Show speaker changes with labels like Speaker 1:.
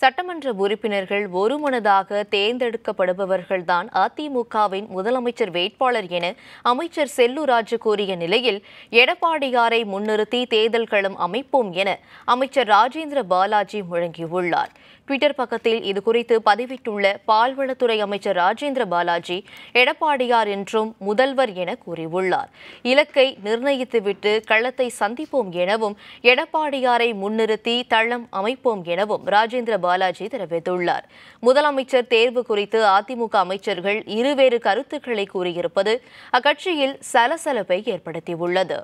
Speaker 1: சட்டமன்ற உறுப்பினர்கள் ஒருமனதாக தேர்ந்தெடுக்கப்படுபவர்கள்தான் அதிமுகவின் முதலமைச்சர் வேட்பாளர் என அமைச்சர் செல்லூராஜு கூறிய நிலையில் எடப்பாடியாரை முன்னிறுத்தி தேர்தல் களம் அமைப்போம் என அமைச்சர் ராஜேந்திர பாலாஜி முழங்கியுள்ளார். ட்விட்டர் பக்கத்தில் இதுகுறித்து பதிவிட்டுள்ள பால்வளத்துறை அமைச்சர் ராஜேந்திர பாலாஜி எடப்பாடியார் என்றும் முதல்வர் என கூறியுள்ளார். இலக்கை நிர்ணயித்துவிட்டு களத்தை சந்திப்போம் எனவும் எடப்பாடியாரை முன்னிறுத்தி தளம் அமைப்போம் எனவும் ராஜேந்திர பாலாஜி தெரிவித்துள்ளார். முதலமைச்சர் தேர்வு குறித்து அதிமுக அமைச்சர்கள் இருவேறு கருத்துக்களை கூறியிருப்பது அக்கட்சியில் சலசலப்பை ஏற்படுத்தியுள்ளது.